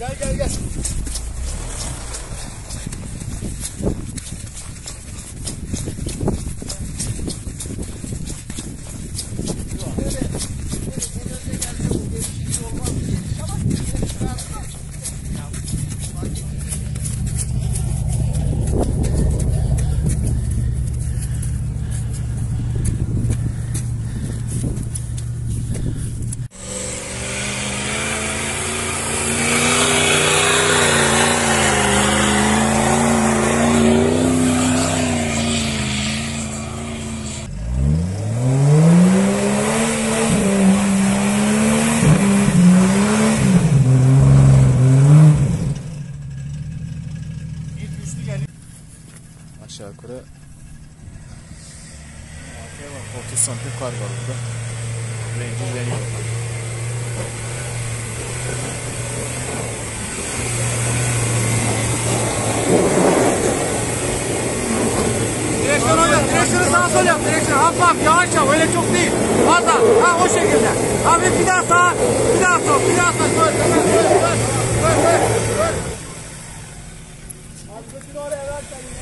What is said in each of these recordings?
Gel gel gel. burada. Arkaya bak 30 santim kar var burada. Rengi veriyor. Direksiyon oyna, direksiyonu sağa sol yap, direksiyon hap hap yavaş yap, öyle çok değil. Fazla, ha o şekilde. Abi bir daha sağa, bir daha sol, bir daha sol, sol, sol, sol, sol, sol, sol. Abi götünü oraya ver sen yine.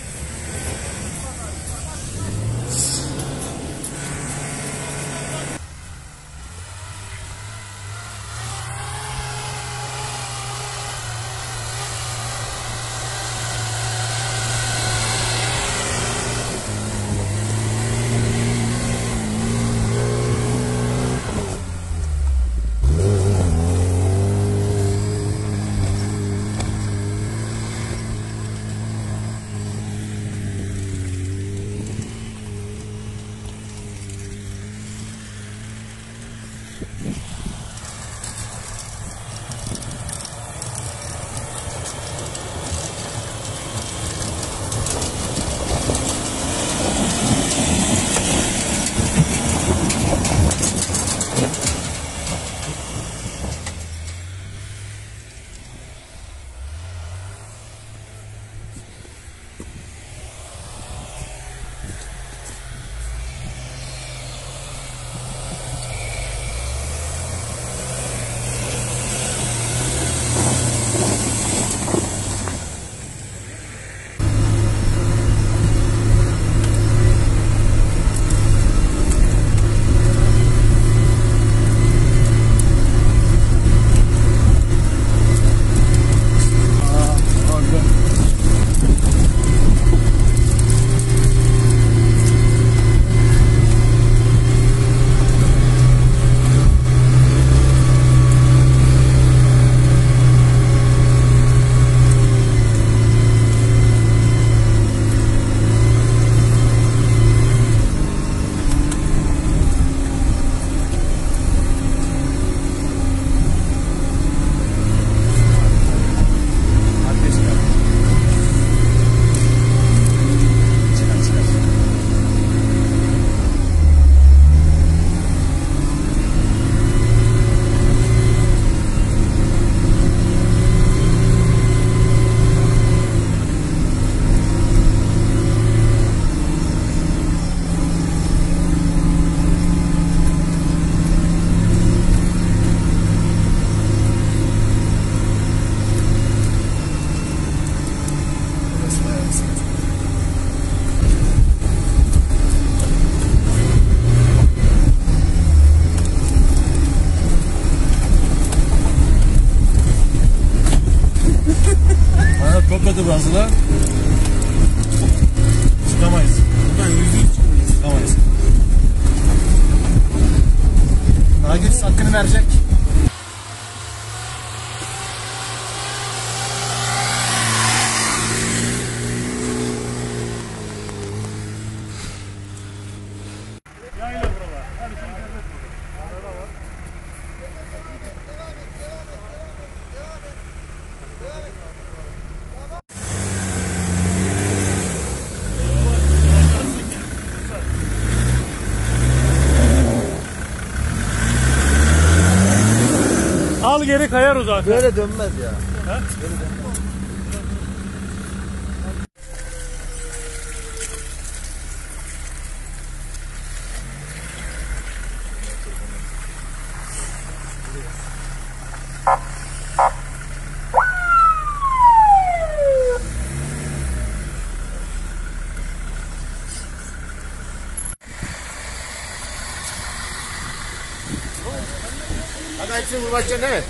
Topladı bazılar. Çıkamayız. Buradan yüzde yüz çıkamayız. Çıkamayız. Nagis hakkını verecek. Geri kayar o zaten. Böyle dönmez ya. Hadi hepsini vurmak için değil mi?